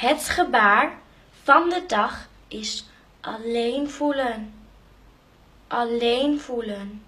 Het gebaar van de dag is alleen voelen. Alleen voelen.